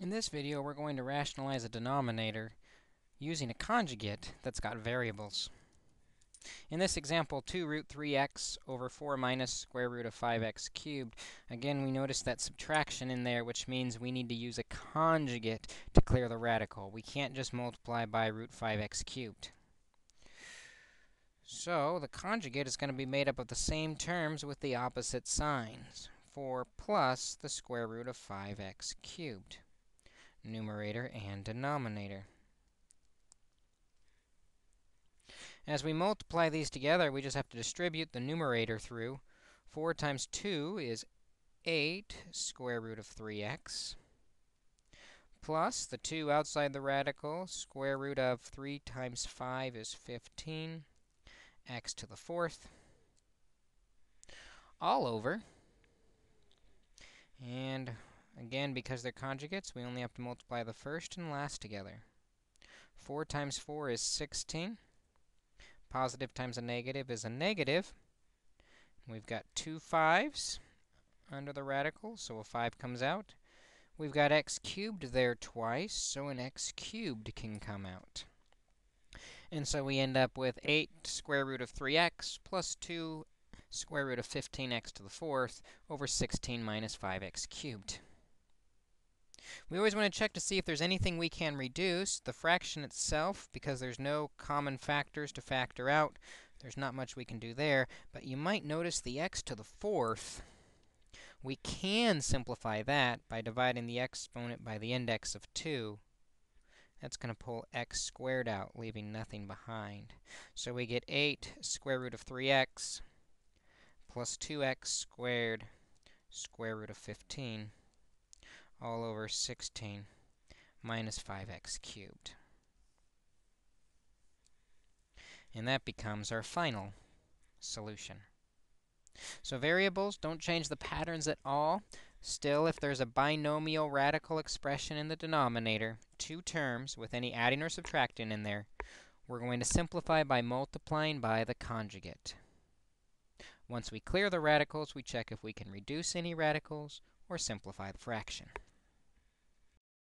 In this video, we're going to rationalize a denominator using a conjugate that's got variables. In this example, 2 root 3x over 4 minus square root of 5x cubed. Again, we notice that subtraction in there, which means we need to use a conjugate to clear the radical. We can't just multiply by root 5x cubed. So, the conjugate is going to be made up of the same terms with the opposite signs. 4 plus the square root of 5x cubed numerator and denominator. As we multiply these together, we just have to distribute the numerator through. 4 times 2 is 8 square root of 3x plus the 2 outside the radical, square root of 3 times 5 is 15, x to the fourth, all over, and Again, because they're conjugates, we only have to multiply the first and last together. 4 times 4 is 16. Positive times a negative is a negative. We've got two 5's under the radical, so a 5 comes out. We've got x cubed there twice, so an x cubed can come out. And so we end up with 8 square root of 3x plus 2 square root of 15x to the fourth over 16 minus 5x cubed. We always want to check to see if there's anything we can reduce. The fraction itself, because there's no common factors to factor out, there's not much we can do there. But you might notice the x to the fourth. We can simplify that by dividing the exponent by the index of 2. That's going to pull x squared out, leaving nothing behind. So we get 8 square root of 3x plus 2x squared square root of 15 all over 16 minus 5x cubed. And that becomes our final solution. So variables don't change the patterns at all. Still, if there's a binomial radical expression in the denominator, two terms with any adding or subtracting in there, we're going to simplify by multiplying by the conjugate. Once we clear the radicals, we check if we can reduce any radicals or simplify the fraction.